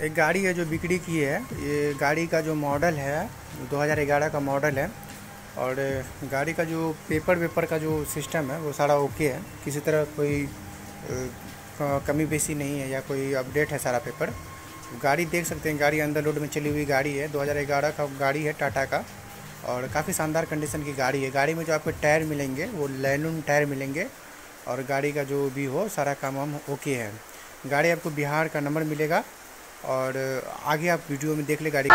एक गाड़ी है जो बिक्री की है। ये गाड़ी का जो मॉडल है 2011 का मॉडल है। और गाड़ी का जो पेपर वेपर का जो सिस्टम है, वो सारा ओके है। किसी तरह कोई कमी बेसी नहीं है या कोई अपडेट है सारा पेपर। गाड़ी देख सकते हैं, गाड़ी अंदर रोड में चली हुई गाड़ी है। 2011 का गाड़ी है टाटा का। और काफ़ी शानदार कंडीशन की गाड़ी है। गाड़ी में जो आपको टायर मिलेंगे, वो लैनून टायर मिलेंगे। और गाड़ी का जो भी हो, सारा काम हम ओके है। गाड़ी आपको बिहार का नंबर मिलेगा। और आगे आप वीडियो में देख ले गाड़ी।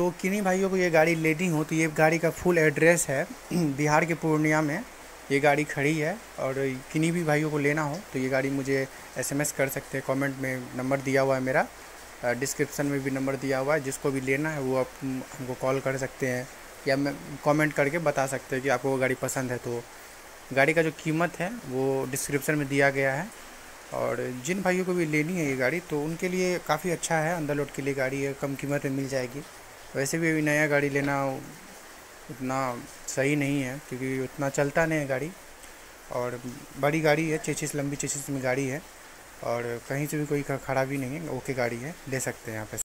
तो किन्हीं भाइयों को ये गाड़ी लेनी हो तो ये गाड़ी का फुल एड्रेस है। बिहार के पूर्णिया में ये गाड़ी खड़ी है और किन्हीं भी भाइयों को लेना हो तो ये गाड़ी मुझे एसएमएस कर सकते हैं। कमेंट में नंबर दिया हुआ है मेरा। डिस्क्रिप्शन में भी नंबर दिया हुआ है। जिसको भी लेना है वो आप, हमको कॉल कर सकते हैं या कमेंट करके बता सकते हैं कि आपको वो गाड़ी पसंद है तो। गाड़ी का जो कीमत है वो डिस्क्रिप्शन में दिया गया है और जिन भाइयों को भी लेनी है ये गाड़ी तो उनके लिए काफ़ी अच्छा है। अंदर लोड के लिए गाड़ी कम कीमत में मिल जाएगी। वैसे भी अभी नया गाड़ी लेना उतना सही नहीं है, क्योंकि उतना चलता नहीं है गाड़ी। और बड़ी गाड़ी है चेचिस लंबी चेचिस में गाड़ी है। और कहीं से भी कोई खराबी नहीं है, ओके गाड़ी है, ले सकते हैं यहाँ पे